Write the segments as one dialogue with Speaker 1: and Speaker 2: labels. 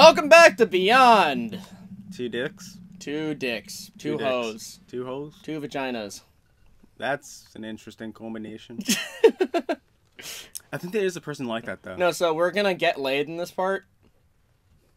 Speaker 1: Welcome back to Beyond.
Speaker 2: Two dicks,
Speaker 1: Two dicks, two,
Speaker 2: Two
Speaker 1: hoes,
Speaker 2: two hoes.
Speaker 1: two vaginas.
Speaker 2: That's an interesting combination. I think there is a person like that though.
Speaker 1: No, so we're gonna get laid in this part.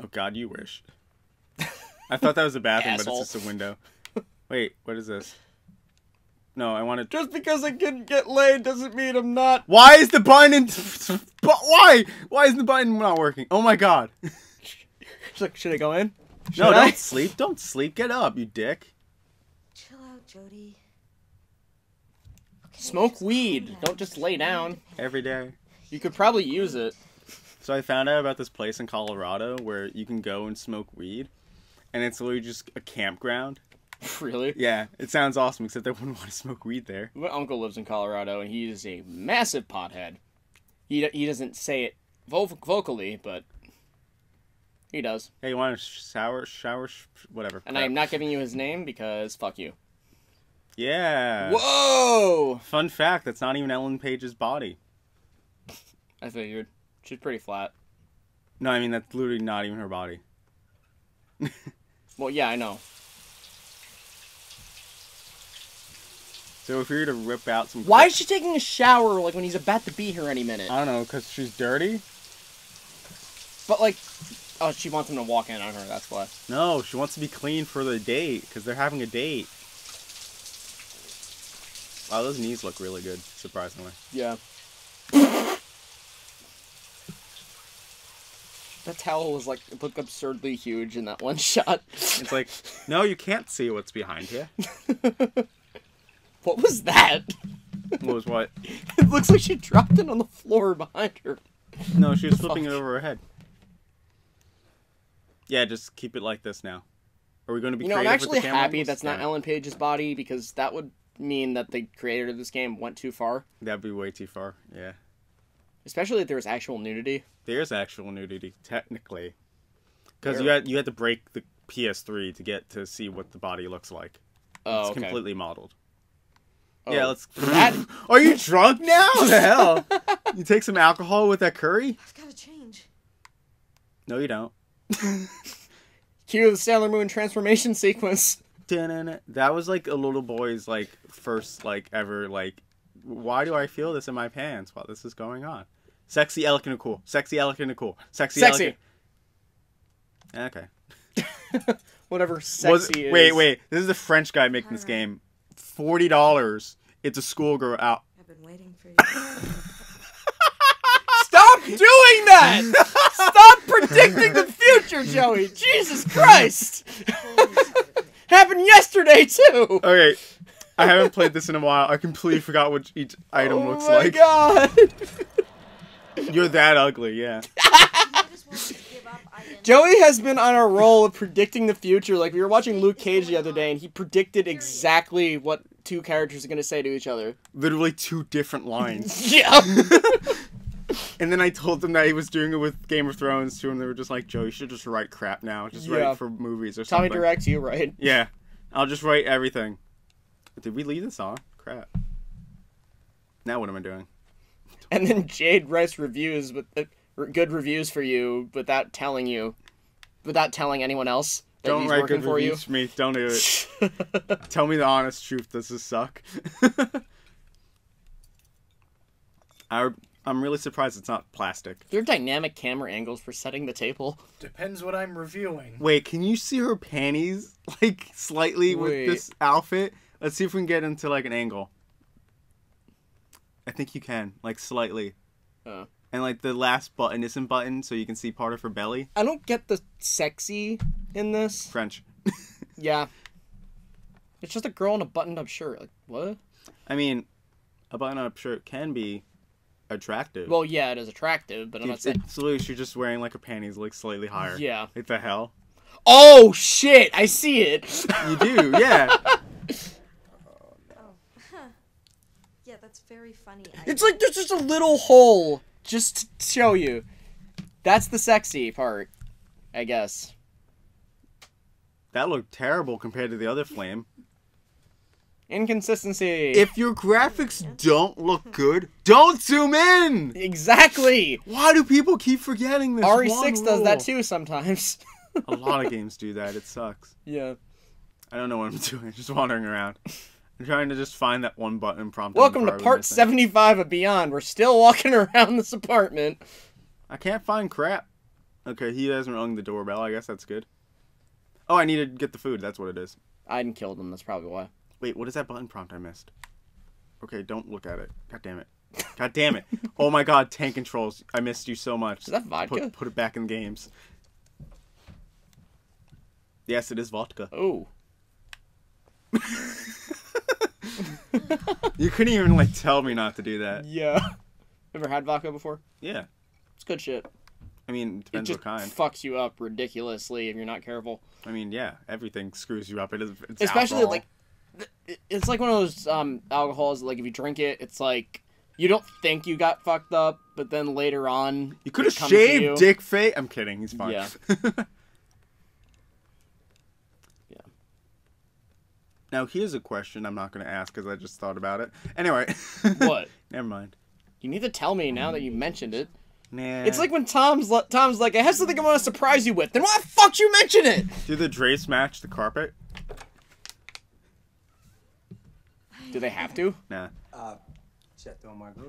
Speaker 2: Oh God, you wish. I thought that was a bathroom, but it's just a window. Wait, what is this? No, I wanted.
Speaker 1: Just because I can get laid doesn't mean I'm not.
Speaker 2: Why is the button? but why? Why is the button not working? Oh my God!
Speaker 1: She's like, should I go in? Should
Speaker 2: No,
Speaker 1: I?
Speaker 2: don't sleep. Don't sleep. Get up, you dick.
Speaker 3: Chill out, Jodie. Okay,
Speaker 1: Smoke weed.
Speaker 3: down.
Speaker 1: Don't just lay down.
Speaker 2: Every day.
Speaker 1: You could probably use it.
Speaker 2: So I found out about this place in Colorado where you can go and smoke weed, and it's literally just a campground.
Speaker 1: really?
Speaker 2: Yeah, it sounds awesome, except I wouldn't want to smoke weed there.
Speaker 1: My uncle lives in Colorado, and he is a massive pothead. He he doesn't say it vo- vocally, but he does.
Speaker 2: Hey, you want to shower, shower, sh- whatever.
Speaker 1: And I am not giving you his name because fuck you.
Speaker 2: Yeah.
Speaker 1: Whoa!
Speaker 2: Fun fact: that's not even Ellen Page's body.
Speaker 1: I figured she's pretty flat.
Speaker 2: No, I mean that's literally not even her body.
Speaker 1: Well, yeah, I know.
Speaker 2: So if we were to rip out some,
Speaker 1: Why is she taking a shower like when he's about to be here any minute?
Speaker 2: I don't know, because she's dirty.
Speaker 1: But like, oh, she wants him to walk in on her. That's why.
Speaker 2: No, she wants to be clean for the date because they're having a date. Wow, those knees look really good, surprisingly.
Speaker 1: Yeah. that towel was like it looked absurdly huge in that one shot.
Speaker 2: It's like, no, you can't see what's behind you.
Speaker 1: What was that?
Speaker 2: What was what?
Speaker 1: It looks like she dropped it on the floor behind her.
Speaker 2: No, she was flipping it over her head. Yeah, just keep it like this now. Are we going to be?
Speaker 1: You know, I'm
Speaker 2: creative with
Speaker 1: actually
Speaker 2: the
Speaker 1: happy
Speaker 2: angles?
Speaker 1: that's not
Speaker 2: Yeah.
Speaker 1: Ellen Page's body because that would mean that the creator of this game went too far.
Speaker 2: That'd be way too far. Yeah.
Speaker 1: Especially if there was actual nudity.
Speaker 2: There's actual nudity, technically. Because you had you had to break the PS3 to get to see what the body looks like.
Speaker 1: Oh,
Speaker 2: it's
Speaker 1: okay.
Speaker 2: completely modeled.
Speaker 1: Oh,
Speaker 2: Yeah, let's.
Speaker 1: that-
Speaker 2: Are you drunk now? What the hell? you take some alcohol with that curry?
Speaker 3: I've got to change.
Speaker 2: No, you don't.
Speaker 1: Cue the Sailor Moon transformation sequence.
Speaker 2: That was like a little boy's like first like ever like. Why do I feel this in my pants while this is going on? Sexy, elegant, and cool. Sexy, elegant, and cool. Sexy,
Speaker 1: Sexy.
Speaker 2: elegant. Eh, okay.
Speaker 1: Whatever sexy
Speaker 2: Was-
Speaker 1: is.
Speaker 2: Wait, wait. This is the French guy making this game. Forty dollars. It's a schoolgirl out.
Speaker 3: I've been waiting for you.
Speaker 1: Stop doing that! Stop predicting the future, Joey! Jesus Christ! Happened yesterday, too!
Speaker 2: Okay. I haven't played this in a while. I completely forgot what each item
Speaker 1: oh
Speaker 2: looks like.
Speaker 1: Oh my god!
Speaker 2: You're that ugly, yeah.
Speaker 3: I just want to give up. I didn't.
Speaker 1: Joey has been on a roll of predicting the future. Like, we were watching Luke Cage the other day, and he predicted exactly what two characters are gonna say to each other.
Speaker 2: Literally two different lines.
Speaker 1: Yeah!
Speaker 2: And then I told them that he was doing it with Game of Thrones too, and they were just like, Joe, you should just write crap now. Just
Speaker 1: Yeah.
Speaker 2: write for movies or
Speaker 1: Tommy
Speaker 2: something.
Speaker 1: directs you, right?
Speaker 2: Yeah. I'll just write everything. Did we leave this on? Crap. Now what am I doing?
Speaker 1: And then Jade writes reviews with uh, good reviews for you without telling you, without telling anyone else that
Speaker 2: Don't
Speaker 1: he's
Speaker 2: write
Speaker 1: working
Speaker 2: good
Speaker 1: for
Speaker 2: reviews for me. Don't do it. Tell me the honest truth. Does this suck? I, I'm really surprised it's not plastic.
Speaker 1: There are dynamic camera angles for setting the table.
Speaker 4: Depends what I'm reviewing.
Speaker 2: Wait, can you see her panties like slightly
Speaker 1: Wait.
Speaker 2: with this outfit? Let's see if we can get into like an angle. I think you can, like slightly.
Speaker 1: Oh.
Speaker 2: And like the last button isn't buttoned, so you can see part of her belly.
Speaker 1: I don't get the sexy in this.
Speaker 2: French.
Speaker 1: Yeah. It's just a girl in a buttoned up shirt. Like, what?
Speaker 2: I mean, a button-up shirt can be attractive.
Speaker 1: Well, yeah, it is attractive, but I'm not
Speaker 2: it's,
Speaker 1: saying.
Speaker 2: it's literally she's just wearing like a panties like slightly higher.
Speaker 1: Yeah.
Speaker 2: Like the hell?
Speaker 1: Oh, shit! I see it!
Speaker 2: You do, yeah.
Speaker 3: Oh. Yeah, that's very funny. I-
Speaker 1: It's like there's just a little hole just to show you. That's the sexy part, I guess.
Speaker 2: that looked terrible compared to the other flame.
Speaker 1: Inconsistency.
Speaker 2: If your graphics don't look good, don't zoom in.
Speaker 1: exactly.
Speaker 2: Why do people keep forgetting this?
Speaker 1: RE6
Speaker 2: one
Speaker 1: does that too sometimes.
Speaker 2: A lot of games do that. It sucks.
Speaker 1: yeah.
Speaker 2: I don't know what I'm doing. Just wandering around. I'm trying to just find that one button prompt.
Speaker 1: Welcome to part
Speaker 2: missing.
Speaker 1: 75 of Beyond. We're still walking around this apartment.
Speaker 2: I can't find crap. Okay, he hasn't rung the doorbell. I guess that's good. Oh, I need to get the food. That's what it is.
Speaker 1: I didn't kill them. That's probably why.
Speaker 2: Wait, what is that button prompt I missed? Okay, don't look at it. God damn it. God damn it. Oh my god, tank controls. I missed you so much.
Speaker 1: Is that vodka?
Speaker 2: Put, put it back in games. Yes, it is vodka.
Speaker 1: Oh.
Speaker 2: You couldn't even like tell me not to do that.
Speaker 1: Yeah. Ever had vodka before?
Speaker 2: Yeah.
Speaker 1: It's good shit.
Speaker 2: I mean,
Speaker 1: It
Speaker 2: depends
Speaker 1: just
Speaker 2: what kind.
Speaker 1: fucks you up ridiculously if you're not careful.
Speaker 2: I mean, yeah, everything screws you up. It is. It's
Speaker 1: Especially
Speaker 2: alcohol.
Speaker 1: like, it's like one of those um alcohols. Like if you drink it, it's like you don't think you got fucked up, but then later on
Speaker 2: you could have
Speaker 1: it comes to
Speaker 2: shaved. Dick Fate. I'm kidding. He's fine.
Speaker 1: Yeah. Yeah.
Speaker 2: Now here's a question I'm not going to ask because I just thought about it. Anyway.
Speaker 1: What?
Speaker 2: Never mind.
Speaker 1: You need to tell me now that you mentioned it.
Speaker 2: Nah.
Speaker 1: It's like when Tom's Tom's like, I have something I want to surprise you with. Then why the fuck you mention it?
Speaker 2: Do the drapes match the carpet?
Speaker 1: Do they have to?
Speaker 2: Nah.
Speaker 5: Uh,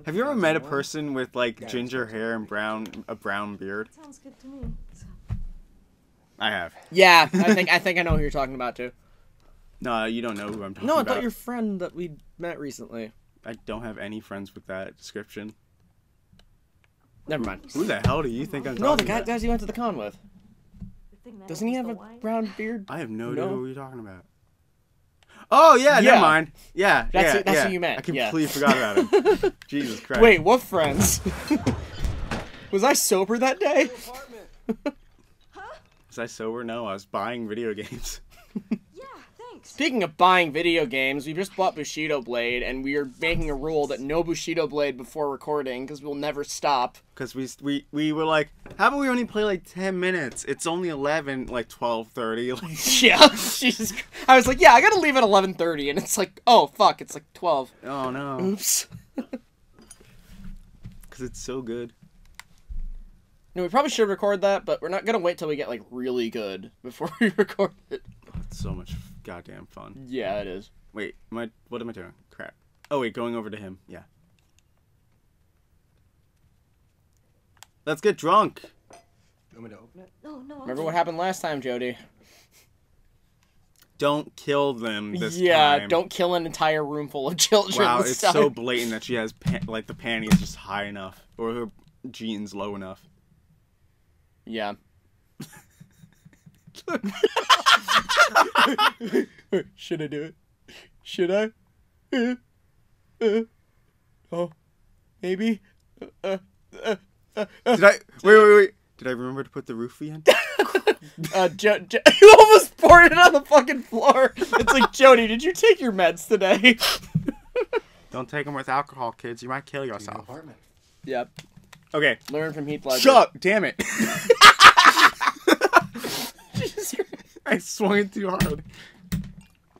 Speaker 2: Have you ever met a person with like
Speaker 5: Yeah,
Speaker 2: ginger hair and brown a brown beard?
Speaker 3: Sounds good to me. So,
Speaker 2: I have.
Speaker 1: Yeah, I think I think I know who you're talking about too.
Speaker 2: No, you don't know who I'm talking about.
Speaker 1: No, I
Speaker 2: about.
Speaker 1: thought your friend that we met recently.
Speaker 2: I don't have any friends with that description.
Speaker 1: Never mind.
Speaker 2: Who the hell do you think I'm talking about?
Speaker 1: No, the guy
Speaker 2: about?
Speaker 1: guys you went to the con with.
Speaker 3: the
Speaker 1: Doesn't he have a
Speaker 3: the
Speaker 1: brown beard?
Speaker 2: I have no,
Speaker 1: No.
Speaker 2: idea who you're talking about. Oh yeah,
Speaker 1: Yeah.
Speaker 2: never mind. Yeah,
Speaker 1: That's
Speaker 2: yeah,
Speaker 1: who- that's
Speaker 2: yeah.
Speaker 1: who you meant,
Speaker 2: I
Speaker 1: yeah.
Speaker 2: completely forgot about him. Jesus Christ.
Speaker 1: Wait, what friends? was I sober that day?
Speaker 2: was I sober? No, I was buying video games.
Speaker 1: Speaking of buying video games, we just bought Bushido Blade, and we are making a rule that no Bushido Blade before recording because we'll never stop.
Speaker 2: Cause we we we were like, how about we only play like ten minutes? It's only eleven, like twelve thirty. Like,
Speaker 1: Yeah, Jesus. I was like, yeah, I gotta leave at eleven thirty, and it's like, oh fuck, it's like twelve.
Speaker 2: oh no,
Speaker 1: Oops.
Speaker 2: cause it's so good.
Speaker 1: No, we probably should record that, but we're not gonna wait till we get like really good before we record it.
Speaker 2: It's so much goddamn fun.
Speaker 1: Yeah, it is.
Speaker 2: Wait, am I, what am I doing? Crap. Oh wait, going over to him. Yeah. Let's get drunk.
Speaker 5: You want me to open it?
Speaker 3: No, no.
Speaker 1: Remember what happened last time, Jodie?
Speaker 2: Don't kill them this
Speaker 1: yeah,
Speaker 2: time.
Speaker 1: don't kill an entire room full of children.
Speaker 2: Wow, it's
Speaker 1: time.
Speaker 2: so blatant that she has pa- like the panties just high enough or her jeans low enough.
Speaker 1: Yeah. Should I do it? Should I? Uh, uh, oh, maybe. Uh, uh, uh, uh,
Speaker 2: Did I? Wait, wait, wait. Did I remember to put the roofie in?
Speaker 1: uh, jo- jo- you almost poured it on the fucking floor. It's like Jodie, did you take your meds today?
Speaker 2: Don't take them with alcohol, kids. You might kill yourself.
Speaker 5: apartment.
Speaker 1: yep.
Speaker 2: Okay.
Speaker 1: Learn from Heath Ledger.
Speaker 2: Shut. Damn it.
Speaker 1: Jesus Christ.
Speaker 2: I swung it too hard.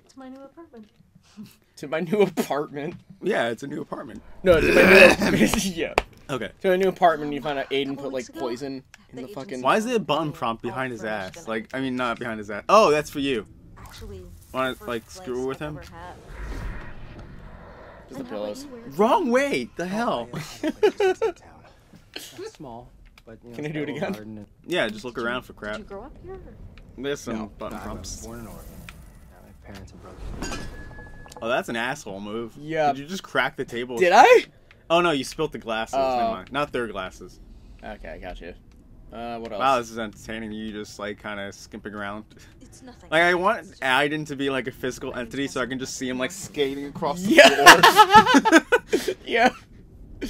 Speaker 3: It's my new apartment.
Speaker 1: To my new apartment.
Speaker 2: Yeah, it's a new apartment.
Speaker 1: No, to my new yeah.
Speaker 2: Okay.
Speaker 1: To a new apartment, you find out Aiden
Speaker 3: Couple
Speaker 1: put like
Speaker 3: ago,
Speaker 1: poison in
Speaker 3: the
Speaker 1: the fucking.
Speaker 2: Why is there a button oh, prompt behind his ass? Like, I mean, not behind his ass. Oh, that's for you.
Speaker 3: Actually,
Speaker 2: Want to like screw with him?
Speaker 1: Just the
Speaker 3: And how about
Speaker 1: pillows.
Speaker 2: Wrong way. The hell.
Speaker 5: Oh, yeah, I have places in town. It's small, but you know,
Speaker 1: Can I do it again?
Speaker 5: and-
Speaker 2: Yeah, just look around for crap.
Speaker 3: Did
Speaker 2: crap.
Speaker 3: you grow up here? or-
Speaker 2: There's some
Speaker 5: No,
Speaker 2: button
Speaker 5: I
Speaker 2: prompts.
Speaker 5: born in Oregon. Yeah, my parents and brothers.
Speaker 2: Oh, that's an asshole move.
Speaker 1: Yeah.
Speaker 2: Did you just crack the table?
Speaker 1: Did I?
Speaker 2: Oh no, you spilt the glasses. Never mind. Not their glasses.
Speaker 1: Okay, I got you. Uh, what else?
Speaker 2: Wow, this is entertaining. You just like kind of skimping around.
Speaker 3: It's nothing.
Speaker 2: Like I want Aiden to be like a physical entity, so I can just see him like skating across the floor.
Speaker 1: Yeah. yeah.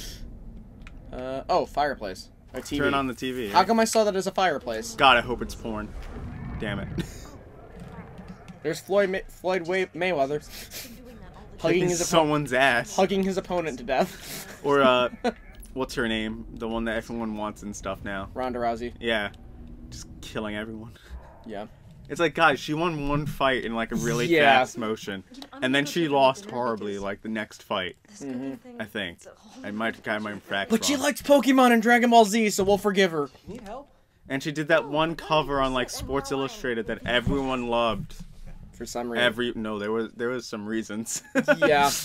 Speaker 1: Uh, oh, fireplace. Or TV.
Speaker 2: Turn on the TV.
Speaker 1: How come I saw that as a fireplace?
Speaker 2: God, I hope it's porn. Damn it.
Speaker 1: There's Floyd May- Floyd Way- Mayweather
Speaker 3: Been doing that all the
Speaker 1: hugging his opponent,
Speaker 2: someone's ass.
Speaker 1: hugging his opponent to death.
Speaker 2: Or uh, what's her name? The one that everyone wants and stuff now.
Speaker 1: Ronda Rousey.
Speaker 2: Yeah, just killing everyone.
Speaker 1: Yeah.
Speaker 2: It's like, guys, she won one fight in like a really
Speaker 1: Yeah.
Speaker 2: fast motion,
Speaker 3: You know,
Speaker 2: and then she lost horribly
Speaker 3: because
Speaker 2: like the next fight.
Speaker 3: this thing,
Speaker 2: I think.
Speaker 3: it's a whole
Speaker 2: I
Speaker 3: nother
Speaker 2: might got my
Speaker 3: dimension.
Speaker 2: facts
Speaker 1: But she
Speaker 2: wrong.
Speaker 1: likes Pokemon and Dragon Ball Z, so we'll forgive her.
Speaker 5: Need help?
Speaker 2: And she did that one cover on like Sports Illustrated that everyone loved.
Speaker 1: For some reason.
Speaker 2: Every no, there was there was some reasons.
Speaker 1: yeah.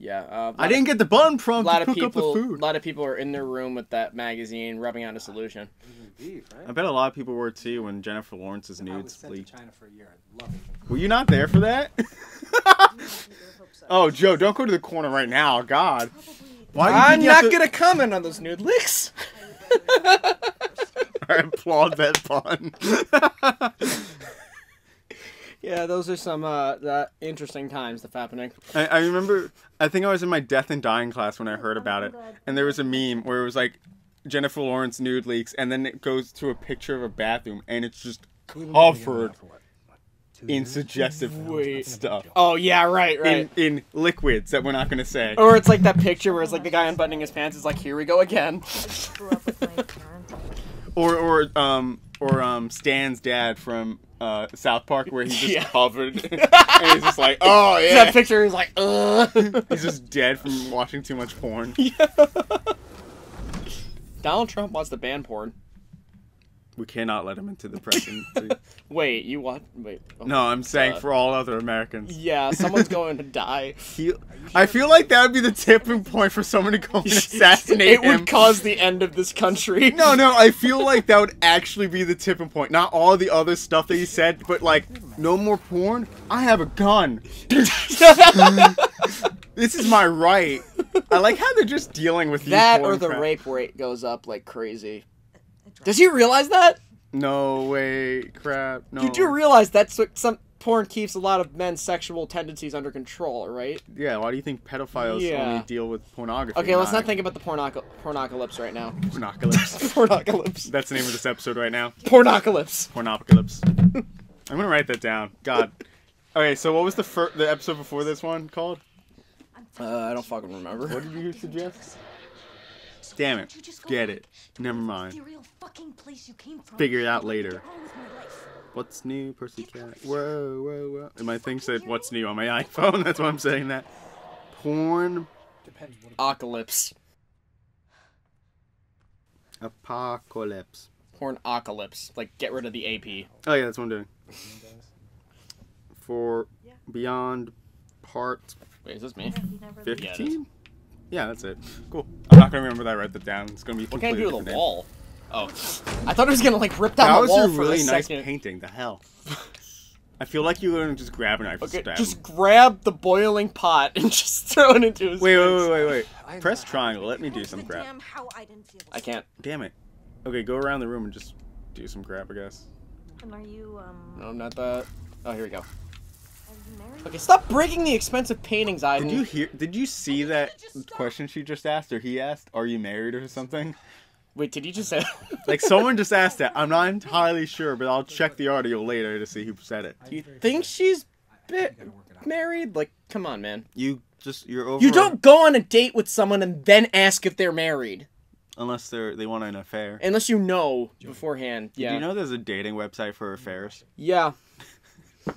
Speaker 1: Yeah. Uh,
Speaker 2: I didn't get the button
Speaker 1: A lot
Speaker 2: to
Speaker 1: of
Speaker 2: cook
Speaker 1: people.
Speaker 2: the
Speaker 1: A
Speaker 2: food.
Speaker 1: lot of people are in their room with that magazine, rubbing out a solution.
Speaker 5: Beef, right?
Speaker 2: I bet a lot of people were too when Jennifer Lawrence's
Speaker 5: I was
Speaker 2: nudes
Speaker 5: sent to
Speaker 2: leaked.
Speaker 5: China for a year. I love it.
Speaker 2: Were you not there for that? oh, Joe, don't go to the corner right now. God. Why
Speaker 1: I'm
Speaker 2: did you have
Speaker 1: not
Speaker 2: to-
Speaker 1: gonna comment on those nude leaks.
Speaker 2: I applaud that pun.
Speaker 1: yeah, those are some uh, that interesting times that's happening.
Speaker 2: I, I remember, I think I was in my death and dying class when I heard about it, and there was a meme where it was like Jennifer Lawrence nude leaks, and then it goes to a picture of a bathroom, and it's just covered in suggestive
Speaker 1: Wait.
Speaker 2: stuff.
Speaker 1: Oh yeah, right, right.
Speaker 2: In, in liquids that we're not gonna say.
Speaker 1: or it's like that picture where it's like the guy unbuttoning his pants is like, "Here we go again."
Speaker 3: grew up with my parents.
Speaker 2: Or or um or um Stan's dad from uh, South Park where he's just
Speaker 1: Yeah.
Speaker 2: covered and he's just like, oh yeah."
Speaker 1: That picture is like, ugh.
Speaker 2: he's just dead from watching too much porn.
Speaker 1: Donald Trump wants to ban porn.
Speaker 2: We cannot let him into the presidency.
Speaker 1: Wait, you want? Wait. oh.
Speaker 2: no, I'm saying
Speaker 1: Uh,
Speaker 2: for all other Americans.
Speaker 1: Yeah, someone's going to die.
Speaker 2: He, I feel like that would be the tipping point for someone to go and assassinate
Speaker 1: it
Speaker 2: him.
Speaker 1: would cause the end of this country.
Speaker 2: no, no, I feel like that would actually be the tipping point. Not all the other stuff that he said, but like, no more porn. I have a gun. This is my right. I like how they're just dealing with
Speaker 1: that or the
Speaker 2: crap.
Speaker 1: rape rate goes up like crazy. Does he realize that?
Speaker 2: No way, crap. No.
Speaker 1: You do realize that's what some porn keeps a lot of men's sexual tendencies under control, right?
Speaker 2: yeah. Why do you think pedophiles
Speaker 1: Yeah.
Speaker 2: only deal with pornography?
Speaker 1: Okay, let's not think about the pornoc- pornocalypse right now.
Speaker 2: Pornocalypse.
Speaker 1: pornocalypse.
Speaker 2: That's the name of this episode right now.
Speaker 1: Pornocalypse.
Speaker 2: Pornocalypse. I'm gonna write that down. God. Okay, so what was the fir- the episode before this one called?
Speaker 1: Uh, I don't fucking remember.
Speaker 2: What did you suggest? Damn it.
Speaker 3: You just go
Speaker 2: Get it. Never mind.
Speaker 3: very real fucking place you came from.
Speaker 2: Figure it out later.
Speaker 3: went wrong with my life?
Speaker 2: What's new, Pussycat? Whoa, whoa, whoa. And my thing said, "What's new" on my iPhone. That's why I'm saying that. Porn
Speaker 5: Depends what
Speaker 1: Apocalypse.
Speaker 2: apocalypse.
Speaker 1: Pornocalypse. Like, get rid of the AP.
Speaker 2: Oh yeah, that's what I'm doing. For Beyond Part
Speaker 1: Wait, is this me?
Speaker 3: Yeah, you never-
Speaker 1: Yeah,
Speaker 2: 15. Yeah, that's it. Cool. I'm not gonna remember that. I wrote that down. It's gonna be.
Speaker 1: What can I do
Speaker 2: completely
Speaker 1: to the wall? Oh. I thought it was gonna, like, rip down
Speaker 2: That
Speaker 1: the
Speaker 2: was
Speaker 1: wall
Speaker 2: a
Speaker 1: for
Speaker 2: really
Speaker 1: a
Speaker 2: nice
Speaker 1: second.
Speaker 2: painting. The hell. I feel like you were gonna just grab a knife
Speaker 1: Okay,
Speaker 2: and
Speaker 1: just grab the boiling pot and just throw it into his
Speaker 2: Wait, wait,
Speaker 1: face.
Speaker 2: wait, wait, wait.
Speaker 5: I-
Speaker 2: Press triangle. Let me do some
Speaker 3: the
Speaker 2: crap.
Speaker 3: Damn, how I didn't feel.
Speaker 1: I can't.
Speaker 2: Damn it. Okay, go around the room and just do some crap. I guess.
Speaker 3: And are you um?
Speaker 1: No, I'm not that. Oh, here we go.
Speaker 3: Are you married?
Speaker 1: Okay, stop breaking the expensive paintings, I
Speaker 2: Did you hear? Did you see that question she just asked, or he asked? Are you married or something?
Speaker 1: Wait, did you just say?
Speaker 2: Like someone just asked that. I'm not entirely sure, but I'll check the audio later to see who said it.
Speaker 1: Do you think she's bit
Speaker 5: gotta work it out.
Speaker 1: married? Like, come on, man.
Speaker 2: You just you're over.
Speaker 1: You don't go on a date with someone and then ask if they're married,
Speaker 2: unless they're they want an affair.
Speaker 1: unless you know beforehand.
Speaker 2: Do
Speaker 1: Yeah.
Speaker 2: you know there's a dating website for affairs?
Speaker 1: Yeah.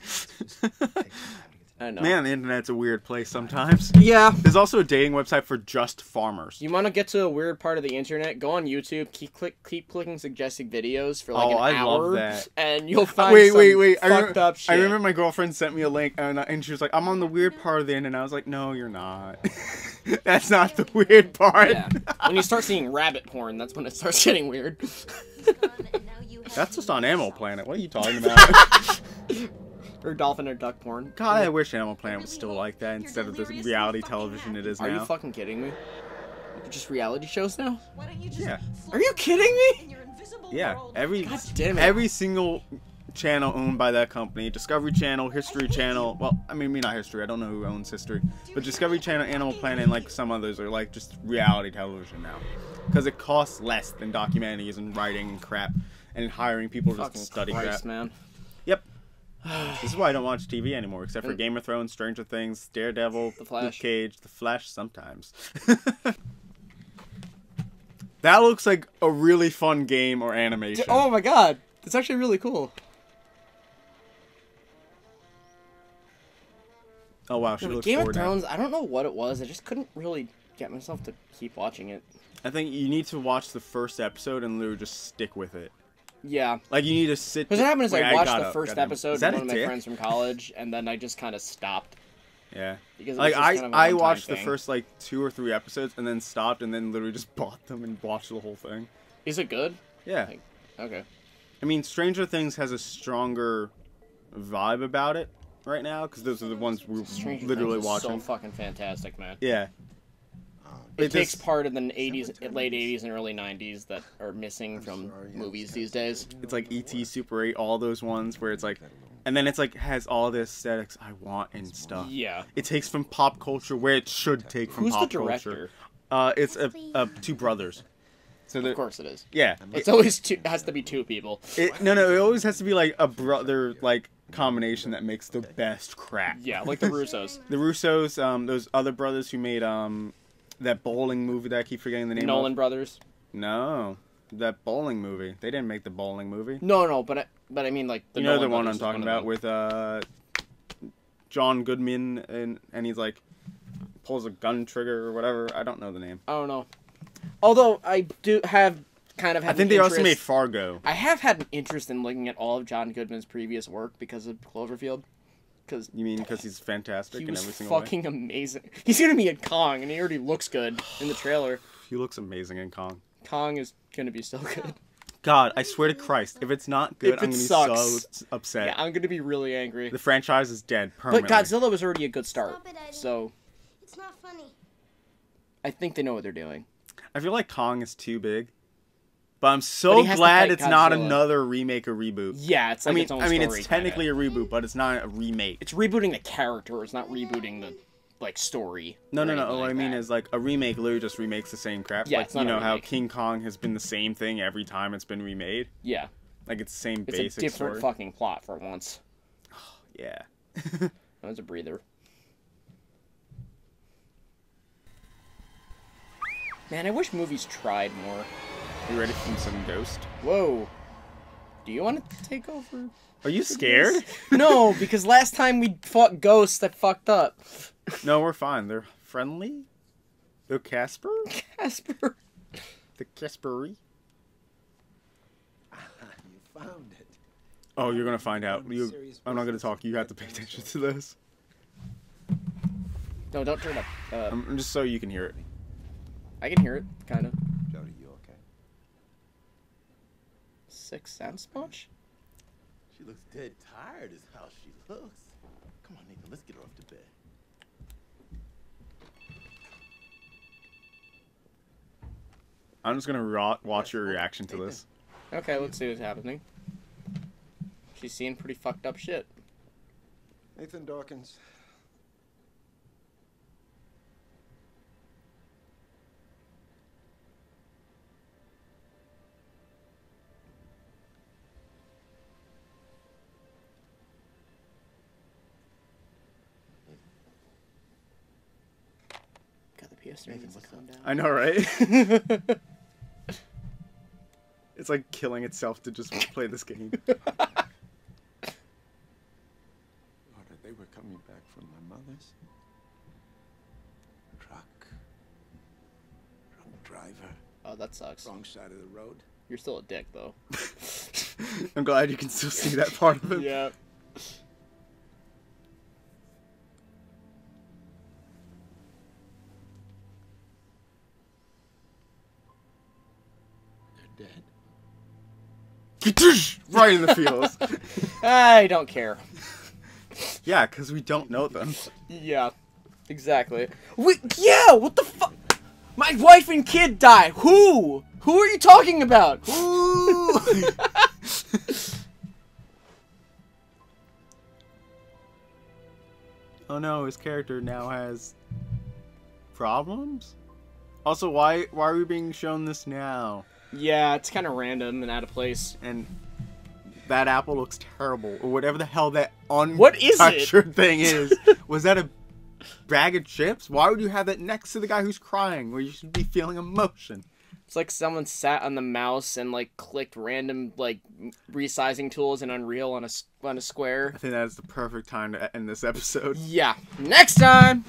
Speaker 1: I know.
Speaker 2: Man, the internet's a weird place sometimes.
Speaker 1: Yeah.
Speaker 2: There's also a dating website for just farmers.
Speaker 1: You want to get to a weird part of the internet? Go on YouTube. Keep click, keep clicking suggested videos for like
Speaker 2: Oh,
Speaker 1: an
Speaker 2: I love
Speaker 1: hour,
Speaker 2: that.
Speaker 1: and you'll uh, find
Speaker 2: wait,
Speaker 1: some
Speaker 2: wait, wait! I,
Speaker 1: fucked
Speaker 2: remem-
Speaker 1: up shit.
Speaker 2: I remember my girlfriend sent me a link, and, I- and she was like, "I'm on the weird part of the internet." And I was like, "No, you're not. that's not the weird part."
Speaker 1: Yeah. when you start seeing rabbit porn, that's when it starts getting weird.
Speaker 3: Gone, and now you have
Speaker 2: That's just on Animal Planet. What are you talking about?
Speaker 1: or dolphin or duck porn.
Speaker 2: God, I wish Animal Planet was still like that instead of the reality television it is now.
Speaker 1: Are you fucking kidding me? Just reality shows now?
Speaker 3: Why don't you just
Speaker 2: Yeah.
Speaker 1: Are you kidding me?
Speaker 3: in your invisible
Speaker 2: Yeah, every
Speaker 1: God damn it.
Speaker 2: every single channel owned by that company, Discovery Channel, History Channel. Well, I mean, me not History. I don't know who owns History, but Discovery Channel, Animal Planet, and like some others are like just reality television now, because it costs less than documentaries and writing and crap, and hiring people just to study
Speaker 1: Christ,
Speaker 2: crap.
Speaker 1: man.
Speaker 2: This is why I don't watch TV anymore, except for uh, Game of Thrones, Stranger Things, Daredevil,
Speaker 1: The Flash.
Speaker 2: Luke Cage, The Flash sometimes. That looks like a really fun game or animation.
Speaker 1: Oh my god, it's actually really cool.
Speaker 2: Oh, wow, she
Speaker 1: but
Speaker 2: looks
Speaker 1: Game of
Speaker 2: bored now.
Speaker 1: Thrones, I don't know what it was. I just couldn't really get myself to keep watching it.
Speaker 2: I think you need to watch the first episode and literally just stick with it.
Speaker 1: Yeah.
Speaker 2: Like you need to sit.
Speaker 1: Because what happened is I watched
Speaker 2: got
Speaker 1: the
Speaker 2: up,
Speaker 1: first episode with one of my
Speaker 2: dick?
Speaker 1: friends from college, and then I just kind of stopped.
Speaker 2: Yeah.
Speaker 1: Because
Speaker 2: Like I,
Speaker 1: kind of a
Speaker 2: I watched the first like two or three episodes and then stopped and then literally just bought them and watched the whole thing.
Speaker 1: Is it good?
Speaker 2: Yeah.
Speaker 1: Like- Okay.
Speaker 2: I mean, Stranger Things has a stronger vibe about it right now because those are the ones we're
Speaker 1: Stranger
Speaker 2: literally
Speaker 1: Things is
Speaker 2: watching.
Speaker 1: So fucking fantastic, man.
Speaker 2: yeah.
Speaker 1: It,
Speaker 2: It
Speaker 1: takes
Speaker 2: just-
Speaker 1: part of the 80s, late 80s and early 90s that are missing from movies these days.
Speaker 2: It's like ET, Super 8, all those ones where it's like, and then it's like has all the aesthetics I want and stuff.
Speaker 1: Yeah.
Speaker 2: It takes from pop culture where it should take from
Speaker 1: Who's the
Speaker 2: pop
Speaker 1: director?
Speaker 2: culture. Uh, it's a, a two brothers. So
Speaker 1: Of course it is.
Speaker 2: yeah.
Speaker 1: It's always two. It has to be two people.
Speaker 2: It, no, no, it always has to be like a brother like combination that makes the best crap.
Speaker 1: Yeah, like the Russos.
Speaker 2: The Russos, um, those other brothers who made um, that bowling movie that I keep forgetting the name
Speaker 1: Nolan
Speaker 2: of.
Speaker 1: brothers.
Speaker 2: No, that bowling movie. They didn't make the bowling movie.
Speaker 1: No, no, but I, but I mean like the
Speaker 2: you know
Speaker 1: Nolan
Speaker 2: the one
Speaker 1: brothers
Speaker 2: I'm talking about with uh, John Goodman and and he's like pulls a gun trigger or whatever. I don't know the name.
Speaker 1: I don't know. Although I do have kind of.
Speaker 2: I think they also made Fargo.
Speaker 1: I have had an interest in looking at all of John Goodman's previous work because of Cloverfield. Because
Speaker 2: You mean because he's fantastic
Speaker 1: he
Speaker 2: in
Speaker 1: was
Speaker 2: every single way?
Speaker 1: fucking amazing. He's gonna be in Kong, and he already looks good in the trailer.
Speaker 2: He looks amazing in Kong.
Speaker 1: Kong is gonna be so good.
Speaker 2: God, I swear to Christ, if it's not good,
Speaker 1: If
Speaker 2: I'm gonna be
Speaker 1: sucks.
Speaker 2: so upset.
Speaker 1: Yeah, I'm gonna be really angry.
Speaker 2: The franchise is dead
Speaker 1: But. Godzilla was already a good start,
Speaker 3: Stop it,
Speaker 1: so
Speaker 3: It's not funny.
Speaker 1: I think they know what they're doing.
Speaker 2: I feel like Kong is too big. But I'm so
Speaker 1: to
Speaker 2: glad it's not another remake or reboot.
Speaker 1: Yeah, it's like
Speaker 2: I mean,
Speaker 1: its
Speaker 2: I mean,
Speaker 1: story,
Speaker 2: it's technically
Speaker 1: kinda.
Speaker 2: a reboot, but it's not a remake.
Speaker 1: it's rebooting the character. It's not rebooting the like story.
Speaker 2: No, no, no. What I mean
Speaker 1: that.
Speaker 2: is like a remake literally just remakes the same crap.
Speaker 1: Yeah,
Speaker 2: like
Speaker 1: it's not
Speaker 2: you know how. King Kong has been the same thing every time it's been remade.
Speaker 1: yeah,
Speaker 2: Like it's the same
Speaker 1: it's
Speaker 2: basic
Speaker 1: a different
Speaker 2: story.
Speaker 1: fucking plot for once.
Speaker 2: yeah.
Speaker 1: That was a breather. Man, I wish movies tried more.
Speaker 2: You ready for some Ghost?
Speaker 1: Whoa. Do you want to take over?
Speaker 2: Are you scared?
Speaker 1: no, because last time we fought ghosts, I fucked up.
Speaker 2: no, we're fine. They're friendly. They're Casper.
Speaker 1: Casper.
Speaker 2: The Caspery.
Speaker 5: You found it.
Speaker 2: Oh, you're gonna find out. You, I'm not gonna talk. You have to pay attention to this.
Speaker 1: No, don't turn up. Uh,
Speaker 2: I'm I'm just so you can hear it.
Speaker 1: I can hear it, kind of.
Speaker 5: Jodie, you okay?
Speaker 1: Six sound sponge?
Speaker 6: She looks dead tired, is how she looks. Come on, Nathan, let's get her off to bed.
Speaker 2: I'm just gonna ro- watch your reaction to this.
Speaker 1: Okay, let's see what's happening. She's seeing pretty fucked up shit.
Speaker 5: Nathan Dawkins.
Speaker 1: God, the PS3 needs to calm down.
Speaker 2: I know, right? it's like killing itself to just play this game.
Speaker 5: Order, they were coming back from my mother's. Truck. Drunk driver.
Speaker 1: Oh, that sucks.
Speaker 5: Wrong side of the road.
Speaker 1: You're still a dick, though.
Speaker 2: I'm glad you can still see that part of it.
Speaker 1: yeah.
Speaker 2: Right in the feels.
Speaker 1: I don't care.
Speaker 2: yeah, because we don't know them.
Speaker 1: Yeah, exactly. We, yeah, what the fuck? My wife and kid die. Who? Who are you talking about?
Speaker 2: Ooh. oh no, his character now has problems. Also, why why are we being shown this now?
Speaker 1: Yeah, it's kind of random and out of place.
Speaker 2: And that apple looks terrible, or whatever the hell that
Speaker 1: What is it?
Speaker 2: thing is. Was that a bag of chips? Why would you have that next to the guy who's crying, where you should be feeling emotion?
Speaker 1: It's like someone sat on the mouse and like clicked random like resizing tools in Unreal on a on a square.
Speaker 2: I think that is the perfect time to end this episode.
Speaker 1: Yeah. Next time.